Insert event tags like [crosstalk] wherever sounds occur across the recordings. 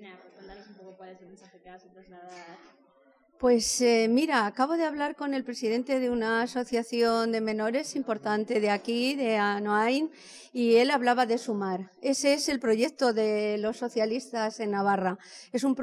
Pues un poco cuál es el mensaje que vas a trasladar pues eh, mira, acabo de hablar con el presidente de una asociación de menores importante de aquí, de Anoain, y él hablaba de sumar. Ese es el proyecto de los socialistas en Navarra. Es un,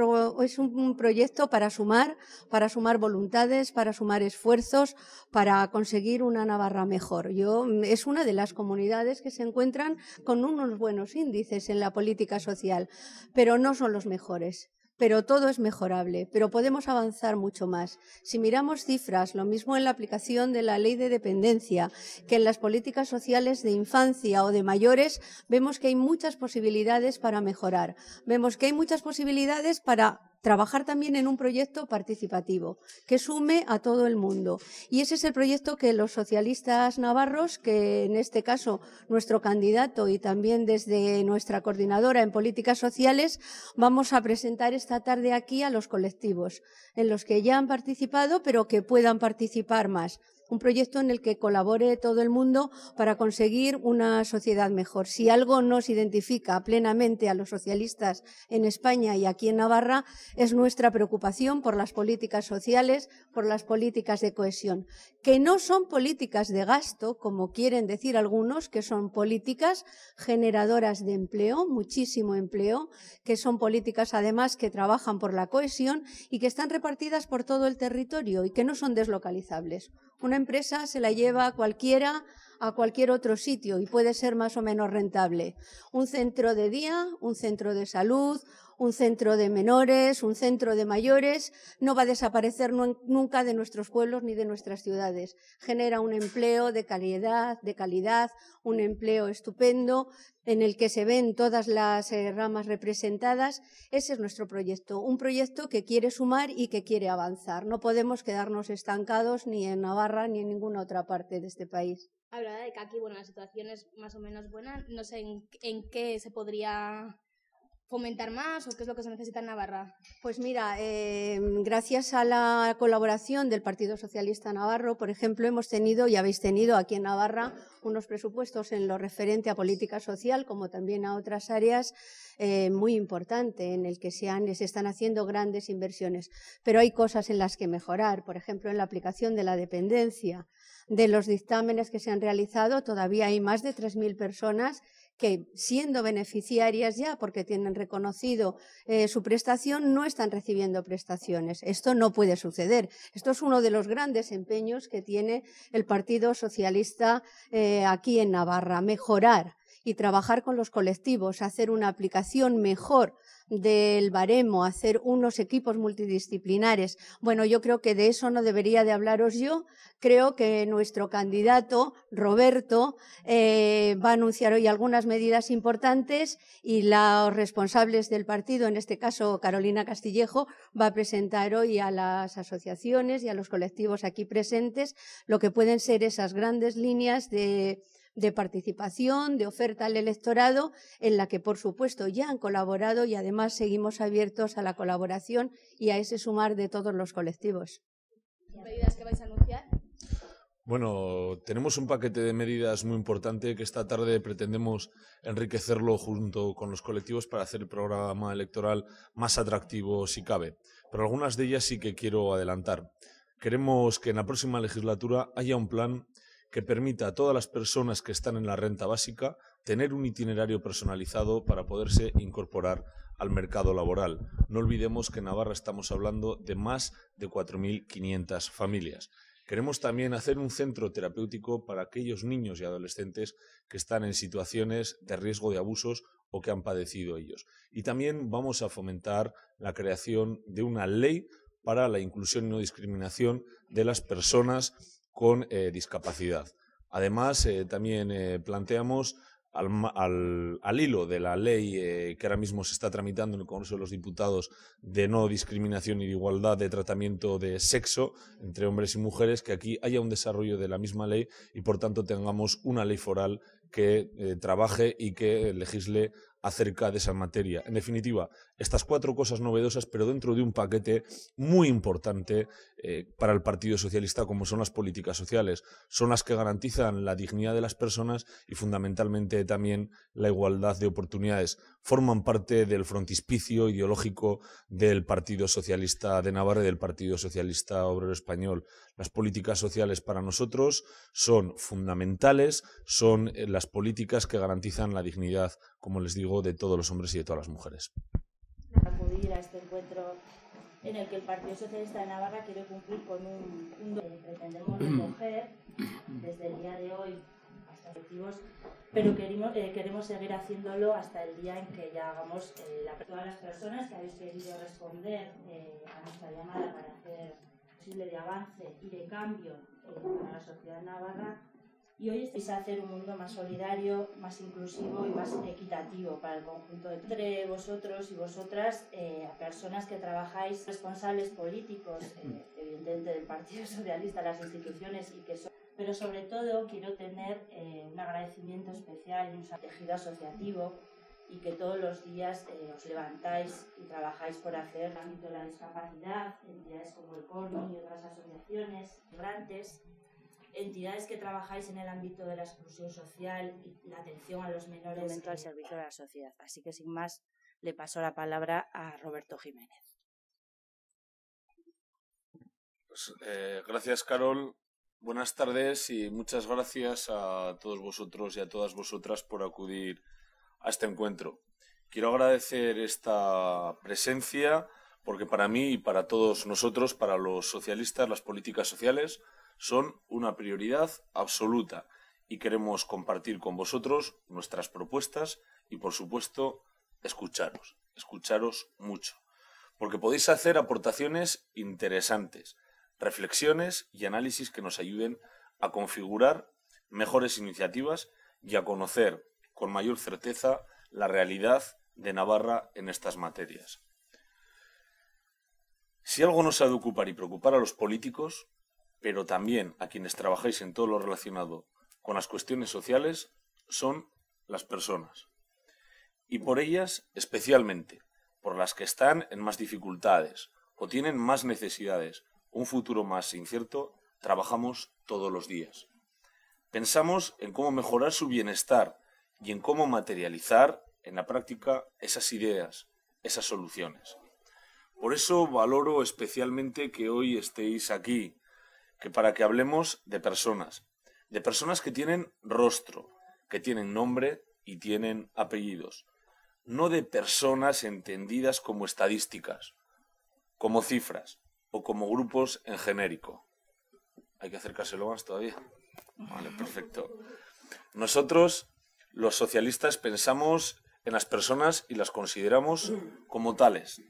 es un proyecto para sumar, para sumar voluntades, para sumar esfuerzos, para conseguir una Navarra mejor. Yo, es una de las comunidades que se encuentran con unos buenos índices en la política social, pero no son los mejores pero todo es mejorable, pero podemos avanzar mucho más. Si miramos cifras, lo mismo en la aplicación de la ley de dependencia que en las políticas sociales de infancia o de mayores, vemos que hay muchas posibilidades para mejorar. Vemos que hay muchas posibilidades para trabajar también en un proyecto participativo que sume a todo el mundo. Y ese es el proyecto que los socialistas navarros, que en este caso nuestro candidato y también desde nuestra coordinadora en políticas sociales, vamos a presentar esta tarde aquí a los colectivos, en los que ya han participado, pero que puedan participar más un proyecto en el que colabore todo el mundo para conseguir una sociedad mejor. Si algo nos identifica plenamente a los socialistas en España y aquí en Navarra es nuestra preocupación por las políticas sociales, por las políticas de cohesión, que no son políticas de gasto, como quieren decir algunos, que son políticas generadoras de empleo, muchísimo empleo, que son políticas además que trabajan por la cohesión y que están repartidas por todo el territorio y que no son deslocalizables. Empresa se la lleva cualquiera a cualquier otro sitio y puede ser más o menos rentable. Un centro de día, un centro de salud, un centro de menores, un centro de mayores, no va a desaparecer nunca de nuestros pueblos ni de nuestras ciudades. Genera un empleo de calidad, de calidad, un empleo estupendo en el que se ven todas las eh, ramas representadas. Ese es nuestro proyecto, un proyecto que quiere sumar y que quiere avanzar. No podemos quedarnos estancados ni en Navarra ni en ninguna otra parte de este país. Hablaba de que aquí, bueno, la situación es más o menos buena. No sé en qué se podría fomentar más o qué es lo que se necesita en Navarra? Pues mira, eh, gracias a la colaboración del Partido Socialista Navarro, por ejemplo, hemos tenido y habéis tenido aquí en Navarra unos presupuestos en lo referente a política social, como también a otras áreas, eh, muy importante, en el que se, se están haciendo grandes inversiones. Pero hay cosas en las que mejorar, por ejemplo, en la aplicación de la dependencia. De los dictámenes que se han realizado, todavía hay más de 3.000 personas que siendo beneficiarias ya porque tienen reconocido eh, su prestación, no están recibiendo prestaciones. Esto no puede suceder. Esto es uno de los grandes empeños que tiene el Partido Socialista eh, aquí en Navarra, mejorar y trabajar con los colectivos, hacer una aplicación mejor del baremo, hacer unos equipos multidisciplinares. Bueno, yo creo que de eso no debería de hablaros yo. Creo que nuestro candidato, Roberto, eh, va a anunciar hoy algunas medidas importantes y los responsables del partido, en este caso Carolina Castillejo, va a presentar hoy a las asociaciones y a los colectivos aquí presentes lo que pueden ser esas grandes líneas de de participación, de oferta al electorado, en la que, por supuesto, ya han colaborado y además seguimos abiertos a la colaboración y a ese sumar de todos los colectivos. ¿Medidas que vais a anunciar? Bueno, tenemos un paquete de medidas muy importante que esta tarde pretendemos enriquecerlo junto con los colectivos para hacer el programa electoral más atractivo si cabe. Pero algunas de ellas sí que quiero adelantar. Queremos que en la próxima legislatura haya un plan que permita a todas las personas que están en la renta básica tener un itinerario personalizado para poderse incorporar al mercado laboral. No olvidemos que en Navarra estamos hablando de más de 4.500 familias. Queremos también hacer un centro terapéutico para aquellos niños y adolescentes que están en situaciones de riesgo de abusos o que han padecido ellos. Y también vamos a fomentar la creación de una ley para la inclusión y no discriminación de las personas con eh, discapacidad. Además, eh, también eh, planteamos al, hilo de la ley que ahora mismo se está tramitando en el Congreso de los Diputados de no discriminación y de igualdad de tratamiento de sexo entre hombres y mujeres, que aquí haya un desarrollo de la misma ley y, por tanto, tengamos una ley foral que trabaje y que legisle acerca de esa materia. En definitiva, estas cuatro cosas novedosas, pero dentro de un paquete muy importante eh, para el Partido Socialista, como son las políticas sociales. Son las que garantizan la dignidad de las personas y fundamentalmente también la igualdad de oportunidades. Forman parte del frontispicio ideológico del Partido Socialista de Navarra y del Partido Socialista Obrero Español. Las políticas sociales para nosotros son fundamentales, son eh, las políticas que garantizan la dignidad, como les digo, de todos los hombres y de todas las mujeres. Acudir a este encuentro en el que el Partido Socialista de Navarra quiere cumplir con un, un pretendemos recoger desde el día de hoy hasta objetivos, pero queremos, eh, queremos seguir haciéndolo hasta el día en que ya hagamos eh, la todas las personas que habéis querido responder eh, a nuestra llamada para hacer posible de avance y de cambio eh, para la sociedad navarra y hoy estáis a hacer un mundo más solidario, más inclusivo y más equitativo para el conjunto de entre vosotros y vosotras, eh, a personas que trabajáis, responsables políticos, eh, evidentemente del Partido Socialista, las instituciones y que son pero sobre todo quiero tener eh, un agradecimiento especial y un tejido asociativo y que todos los días os levantáis y trabajáis por hacer el ámbito de la discapacidad, entidades como el CONI y otras asociaciones, migrantes, entidades que trabajáis en el ámbito de la exclusión social y la atención a los menores al servicio de la sociedad. Así que sin más, le paso la palabra a Roberto Jiménez. Pues, eh, gracias, Carol. Buenas tardes y muchas gracias a todos vosotros y a todas vosotras por acudir a este encuentro. Quiero agradecer esta presencia porque para mí y para todos nosotros, para los socialistas, las políticas sociales son una prioridad absoluta y queremos compartir con vosotros nuestras propuestas y, por supuesto, escucharos, escucharos mucho, porque podéis hacer aportaciones interesantes, reflexiones y análisis que nos ayuden a configurar mejores iniciativas y a conocer con mayor certeza la realidad de Navarra en estas materias. Si algo nos ha de ocupar y preocupar a los políticos, pero también a quienes trabajáis en todo lo relacionado con las cuestiones sociales, son las personas. Y por ellas especialmente, por las que están en más dificultades o tienen más necesidades, un futuro más incierto, trabajamos todos los días. Pensamos en cómo mejorar su bienestar y en cómo materializar en la práctica esas ideas, esas soluciones. Por eso valoro especialmente que hoy estéis aquí, que para que hablemos de personas, de personas que tienen rostro, que tienen nombre y tienen apellidos, no de personas entendidas como estadísticas, como cifras o como grupos en genérico. Hay que acercárselo más todavía. Vale, perfecto. Nosotros, los socialistas, pensamos en las personas y las consideramos como tales,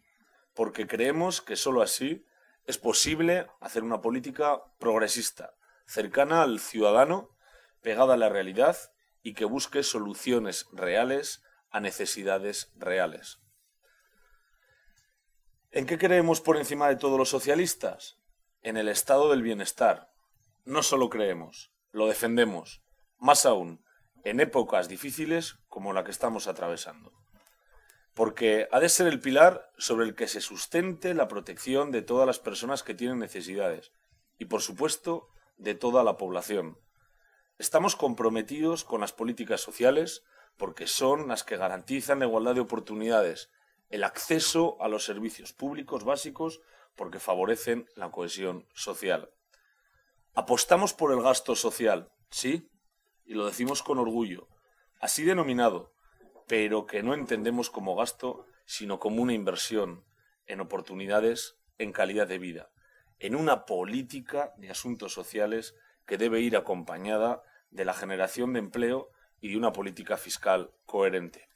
porque creemos que sólo así es posible hacer una política progresista, cercana al ciudadano, pegada a la realidad y que busque soluciones reales a necesidades reales. ¿En qué creemos por encima de todos los socialistas? En el estado del bienestar. No solo creemos, lo defendemos. Más aún, en épocas difíciles como la que estamos atravesando. Porque ha de ser el pilar sobre el que se sustente la protección de todas las personas que tienen necesidades y, por supuesto, de toda la población. Estamos comprometidos con las políticas sociales porque son las que garantizan la igualdad de oportunidades el acceso a los servicios públicos básicos porque favorecen la cohesión social. Apostamos por el gasto social, sí, y lo decimos con orgullo, así denominado, pero que no entendemos como gasto, sino como una inversión en oportunidades, en calidad de vida, en una política de asuntos sociales que debe ir acompañada de la generación de empleo y de una política fiscal coherente.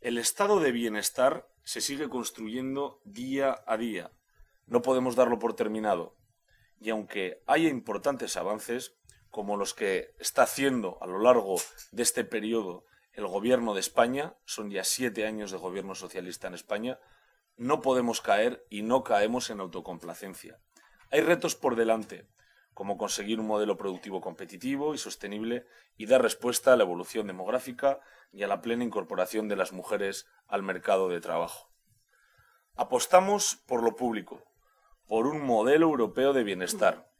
El estado de bienestar se sigue construyendo día a día. No podemos darlo por terminado. Y aunque haya importantes avances, como los que está haciendo a lo largo de este periodo el gobierno de España, son ya siete años de gobierno socialista en España, no podemos caer y no caemos en autocomplacencia. Hay retos por delante, como conseguir un modelo productivo competitivo y sostenible y dar respuesta a la evolución demográfica y a la plena incorporación de las mujeres al mercado de trabajo. Apostamos por lo público, por un modelo europeo de bienestar.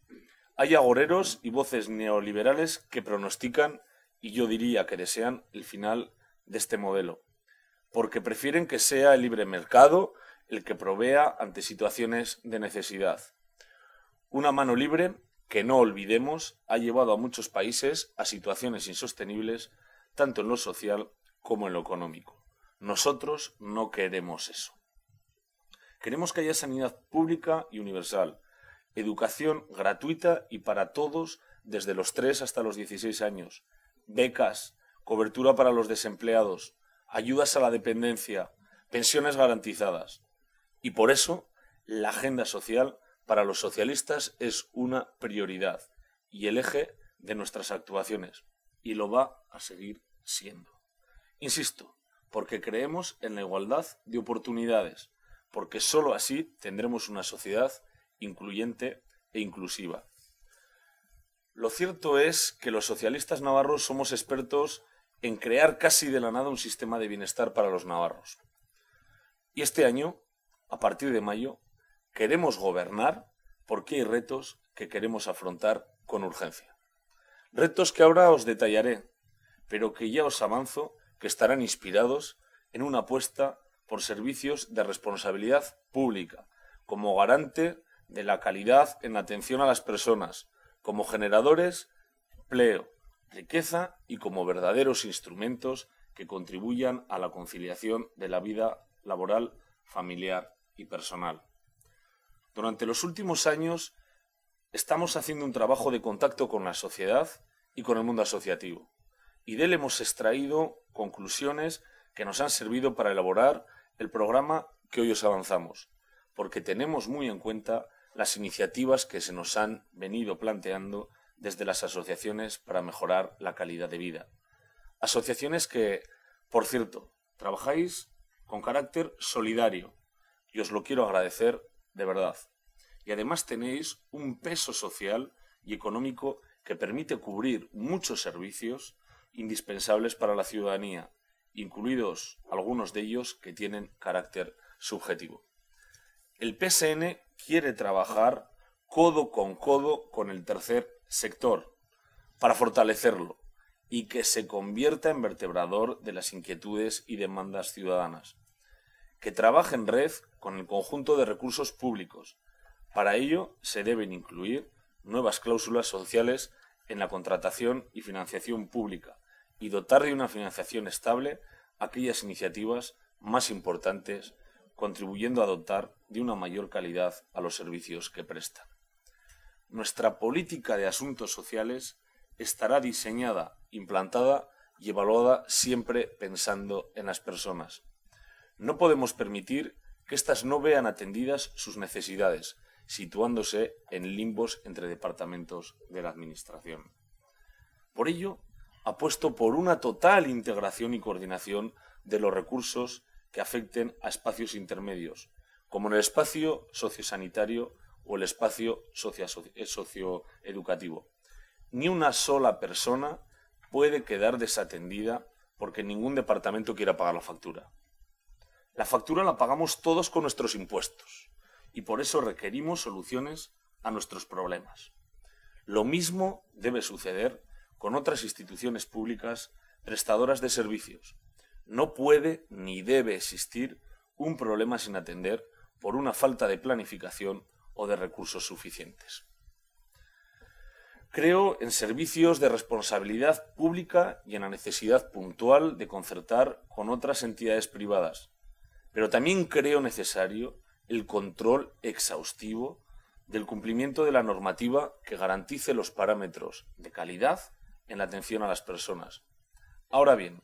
Hay agoreros y voces neoliberales que pronostican, y yo diría que desean, el final de este modelo, porque prefieren que sea el libre mercado el que provea ante situaciones de necesidad. Una mano libre que no olvidemos ha llevado a muchos países a situaciones insostenibles, tanto en lo social como en lo económico. Nosotros no queremos eso. Queremos que haya sanidad pública y universal, educación gratuita y para todos desde los 3 hasta los 16 años, becas, cobertura para los desempleados, ayudas a la dependencia, pensiones garantizadas. Y por eso, la agenda social para los socialistas es una prioridad y el eje de nuestras actuaciones, y lo va a seguir siendo. Insisto, porque creemos en la igualdad de oportunidades, porque sólo así tendremos una sociedad incluyente e inclusiva. Lo cierto es que los socialistas navarros somos expertos en crear casi de la nada un sistema de bienestar para los navarros. Y este año, a partir de mayo, queremos gobernar porque hay retos que queremos afrontar con urgencia. Retos que ahora os detallaré, pero que ya os avanzo que estarán inspirados en una apuesta por servicios de responsabilidad pública, como garante de la calidad en la atención a las personas, como generadores empleo, riqueza y como verdaderos instrumentos que contribuyan a la conciliación de la vida laboral, familiar y personal. Durante los últimos años estamos haciendo un trabajo de contacto con la sociedad y con el mundo asociativo, y de él hemos extraído conclusiones que nos han servido para elaborar el programa que hoy os avanzamos, porque tenemos muy en cuenta las iniciativas que se nos han venido planteando desde las asociaciones para mejorar la calidad de vida. Asociaciones que, por cierto, trabajáis con carácter solidario y os lo quiero agradecer de verdad. Y además tenéis un peso social y económico que permite cubrir muchos servicios indispensables para la ciudadanía incluidos algunos de ellos que tienen carácter subjetivo. El PSN quiere trabajar codo con codo con el tercer sector para fortalecerlo y que se convierta en vertebrador de las inquietudes y demandas ciudadanas. Que trabaje en red con el conjunto de recursos públicos. Para ello se deben incluir nuevas cláusulas sociales en la contratación y financiación pública, y dotar de una financiación estable aquellas iniciativas más importantes, contribuyendo a dotar de una mayor calidad a los servicios que prestan. Nuestra política de asuntos sociales estará diseñada, implantada y evaluada siempre pensando en las personas. No podemos permitir que éstas no vean atendidas sus necesidades, situándose en limbos entre departamentos de la Administración. Por ello, apuesto por una total integración y coordinación de los recursos que afecten a espacios intermedios, como en el espacio sociosanitario o el espacio eh, socioeducativo. Ni una sola persona puede quedar desatendida porque ningún departamento quiera pagar la factura. La factura la pagamos todos con nuestros impuestos y por eso requerimos soluciones a nuestros problemas. Lo mismo debe suceder con otras instituciones públicas prestadoras de servicios. No puede ni debe existir un problema sin atender por una falta de planificación o de recursos suficientes. Creo en servicios de responsabilidad pública y en la necesidad puntual de concertar con otras entidades privadas, pero también creo necesario el control exhaustivo del cumplimiento de la normativa que garantice los parámetros de calidad en la atención a las personas. Ahora bien,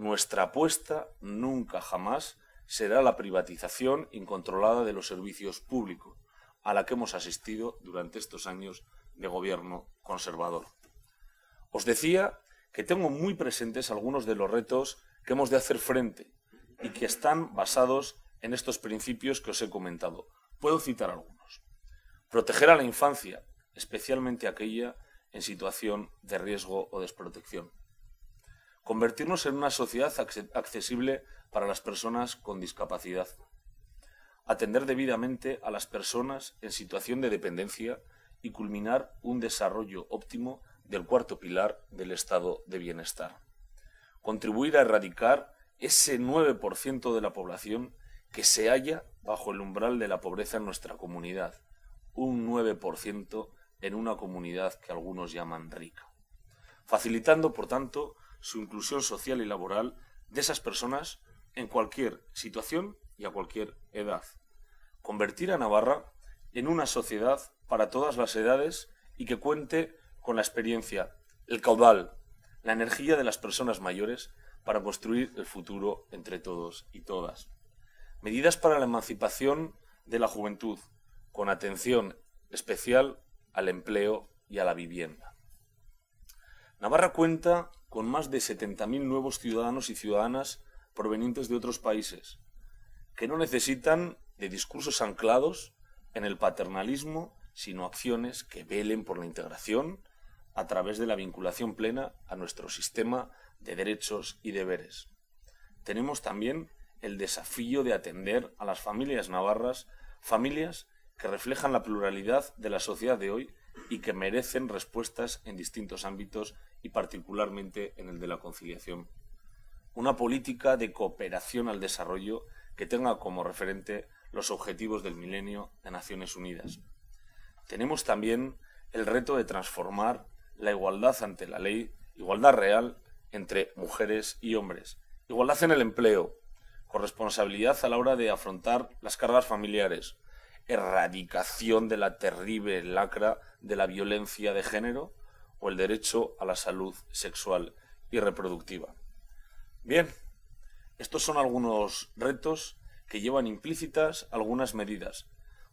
nuestra apuesta nunca jamás será la privatización incontrolada de los servicios públicos, a la que hemos asistido durante estos años de gobierno conservador. Os decía que tengo muy presentes algunos de los retos que hemos de hacer frente y que están basados en estos principios que os he comentado. Puedo citar algunos. Proteger a la infancia, especialmente aquella en situación de riesgo o desprotección. Convertirnos en una sociedad accesible para las personas con discapacidad. Atender debidamente a las personas en situación de dependencia y culminar un desarrollo óptimo del cuarto pilar del estado de bienestar. Contribuir a erradicar ese 9% de la población que se halla bajo el umbral de la pobreza en nuestra comunidad, un 9% en una comunidad que algunos llaman rica, facilitando, por tanto, su inclusión social y laboral de esas personas en cualquier situación y a cualquier edad. Convertir a Navarra en una sociedad para todas las edades y que cuente con la experiencia, el caudal, la energía de las personas mayores para construir el futuro entre todos y todas. Medidas para la emancipación de la juventud, con atención especial al empleo y a la vivienda. Navarra cuenta con más de 70.000 nuevos ciudadanos y ciudadanas provenientes de otros países, que no necesitan de discursos anclados en el paternalismo, sino acciones que velen por la integración a través de la vinculación plena a nuestro sistema de derechos y deberes. Tenemos también el desafío de atender a las familias navarras, familias que reflejan la pluralidad de la sociedad de hoy y que merecen respuestas en distintos ámbitos y particularmente en el de la conciliación. Una política de cooperación al desarrollo que tenga como referente los objetivos del milenio de Naciones Unidas. Tenemos también el reto de transformar la igualdad ante la ley, igualdad real entre mujeres y hombres, igualdad en el empleo, corresponsabilidad a la hora de afrontar las cargas familiares, erradicación de la terrible lacra de la violencia de género o el derecho a la salud sexual y reproductiva. Bien, estos son algunos retos que llevan implícitas algunas medidas,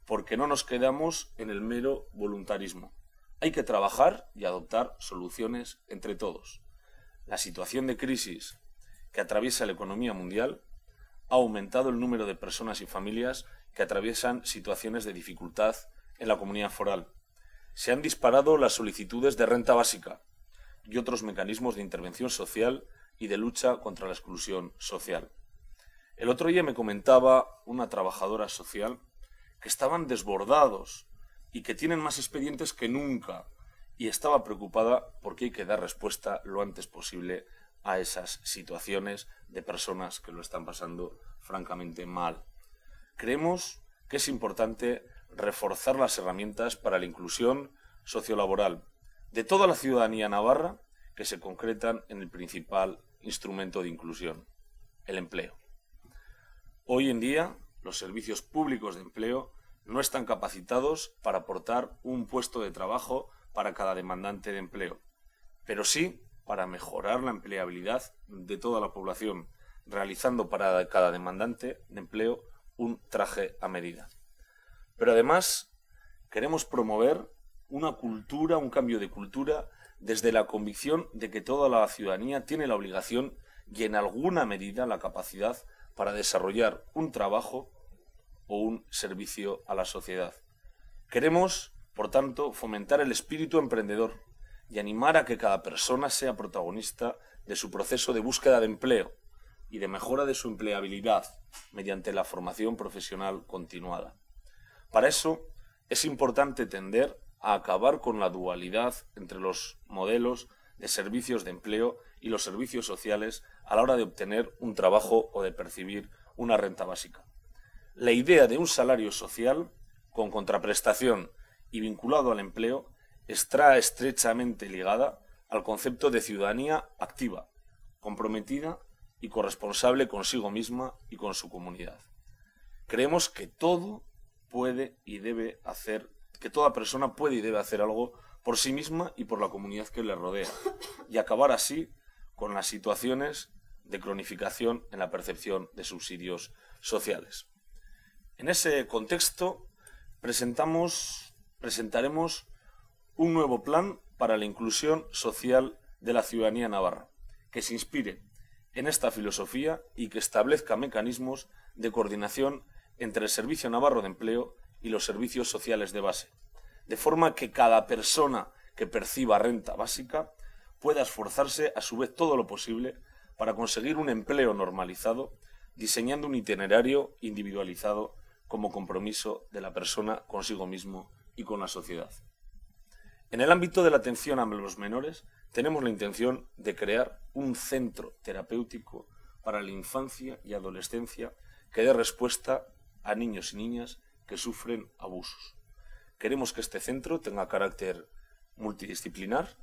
porque no nos quedamos en el mero voluntarismo. Hay que trabajar y adoptar soluciones entre todos. La situación de crisis que atraviesa la economía mundial ha aumentado el número de personas y familias que atraviesan situaciones de dificultad en la comunidad foral. Se han disparado las solicitudes de renta básica y otros mecanismos de intervención social y de lucha contra la exclusión social. El otro día me comentaba una trabajadora social que estaban desbordados y que tienen más expedientes que nunca y estaba preocupada porque hay que dar respuesta lo antes posible a esas situaciones de personas que lo están pasando francamente mal. Creemos que es importante reforzar las herramientas para la inclusión sociolaboral de toda la ciudadanía navarra que se concretan en el principal instrumento de inclusión, el empleo. Hoy en día, los servicios públicos de empleo no están capacitados para aportar un puesto de trabajo para cada demandante de empleo, pero sí para mejorar la empleabilidad de toda la población, realizando para cada demandante de empleo un traje a medida. Pero además queremos promover una cultura, un cambio de cultura, desde la convicción de que toda la ciudadanía tiene la obligación y en alguna medida la capacidad para desarrollar un trabajo o un servicio a la sociedad. Queremos, por tanto, fomentar el espíritu emprendedor y animar a que cada persona sea protagonista de su proceso de búsqueda de empleo, y de mejora de su empleabilidad mediante la formación profesional continuada. Para eso es importante tender a acabar con la dualidad entre los modelos de servicios de empleo y los servicios sociales a la hora de obtener un trabajo o de percibir una renta básica. La idea de un salario social con contraprestación y vinculado al empleo está estrechamente ligada al concepto de ciudadanía activa, comprometida y corresponsable consigo misma y con su comunidad. Creemos que todo puede y debe hacer, que toda persona puede y debe hacer algo por sí misma y por la comunidad que le rodea, y acabar así con las situaciones de cronificación en la percepción de subsidios sociales. En ese contexto presentamos, presentaremos un nuevo plan para la inclusión social de la ciudadanía navarra, que se inspire en esta filosofía y que establezca mecanismos de coordinación entre el Servicio Navarro de Empleo y los servicios sociales de base, de forma que cada persona que perciba renta básica pueda esforzarse a su vez todo lo posible para conseguir un empleo normalizado, diseñando un itinerario individualizado como compromiso de la persona consigo mismo y con la sociedad. En el ámbito de la atención a los menores, tenemos la intención de crear un centro terapéutico para la infancia y adolescencia que dé respuesta a niños y niñas que sufren abusos. Queremos que este centro tenga carácter multidisciplinar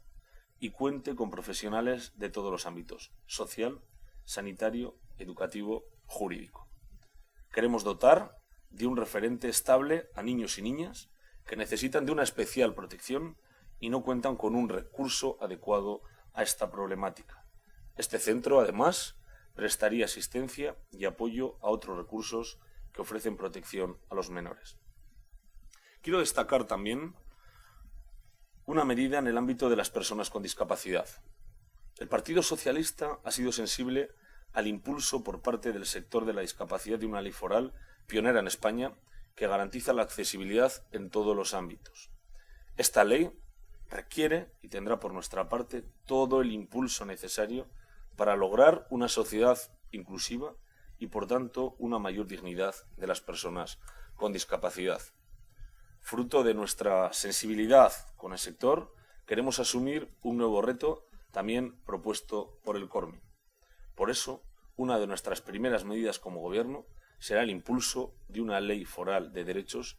y cuente con profesionales de todos los ámbitos, social, sanitario, educativo, jurídico. Queremos dotar de un referente estable a niños y niñas que necesitan de una especial protección y no cuentan con un recurso adecuado a esta problemática. Este centro, además, prestaría asistencia y apoyo a otros recursos que ofrecen protección a los menores. Quiero destacar también una medida en el ámbito de las personas con discapacidad. El Partido Socialista ha sido sensible al impulso por parte del sector de la discapacidad de una ley foral pionera en España que garantiza la accesibilidad en todos los ámbitos. Esta ley requiere y tendrá por nuestra parte todo el impulso necesario para lograr una sociedad inclusiva y por tanto una mayor dignidad de las personas con discapacidad. Fruto de nuestra sensibilidad con el sector, queremos asumir un nuevo reto también propuesto por el CORMI. Por eso, una de nuestras primeras medidas como Gobierno será el impulso de una ley foral de derechos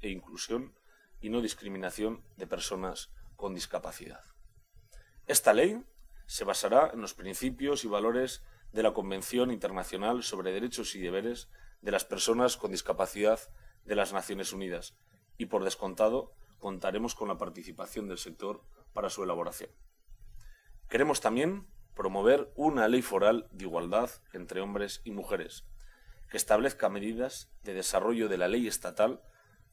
e inclusión y no discriminación de personas con discapacidad. Esta ley se basará en los principios y valores de la Convención Internacional sobre Derechos y Deberes de las Personas con Discapacidad de las Naciones Unidas y, por descontado, contaremos con la participación del sector para su elaboración. Queremos también promover una ley foral de igualdad entre hombres y mujeres, que establezca medidas de desarrollo de la ley estatal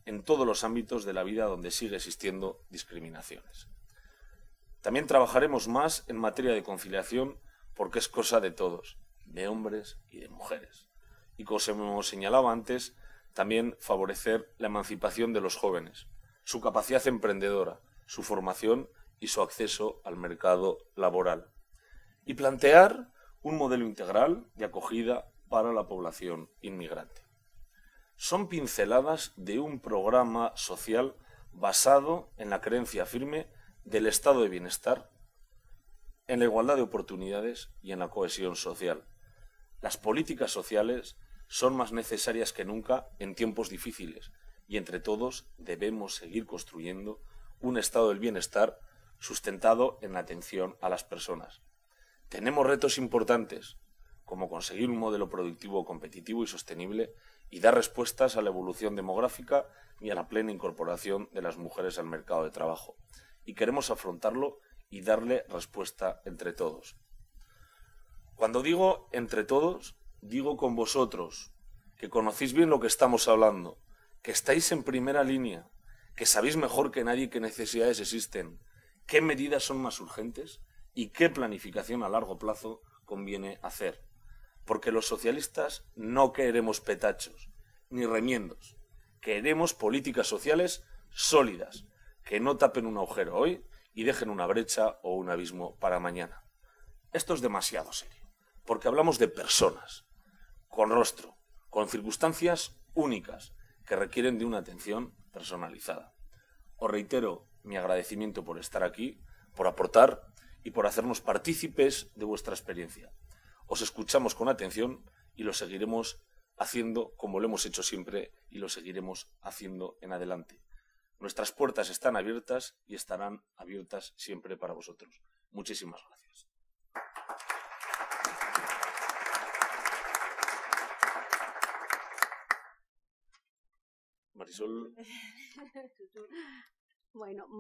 en todos los ámbitos de la vida donde sigue existiendo discriminaciones. También trabajaremos más en materia de conciliación porque es cosa de todos, de hombres y de mujeres. Y como señalaba antes, también favorecer la emancipación de los jóvenes, su capacidad emprendedora, su formación y su acceso al mercado laboral. Y plantear un modelo integral de acogida para la población inmigrante. Son pinceladas de un programa social basado en la creencia firme del estado de bienestar, en la igualdad de oportunidades y en la cohesión social. Las políticas sociales son más necesarias que nunca en tiempos difíciles y entre todos debemos seguir construyendo un estado del bienestar sustentado en la atención a las personas. Tenemos retos importantes, como conseguir un modelo productivo competitivo y sostenible y dar respuestas a la evolución demográfica y a la plena incorporación de las mujeres al mercado de trabajo. Y queremos afrontarlo y darle respuesta entre todos. Cuando digo entre todos, digo con vosotros, que conocéis bien lo que estamos hablando, que estáis en primera línea, que sabéis mejor que nadie qué necesidades existen, qué medidas son más urgentes y qué planificación a largo plazo conviene hacer porque los socialistas no queremos petachos ni remiendos. Queremos políticas sociales sólidas, que no tapen un agujero hoy y dejen una brecha o un abismo para mañana. Esto es demasiado serio, porque hablamos de personas, con rostro, con circunstancias únicas, que requieren de una atención personalizada. Os reitero mi agradecimiento por estar aquí, por aportar y por hacernos partícipes de vuestra experiencia. Os escuchamos con atención y lo seguiremos haciendo como lo hemos hecho siempre y lo seguiremos haciendo en adelante. Nuestras puertas están abiertas y estarán abiertas siempre para vosotros. Muchísimas gracias. [laughs]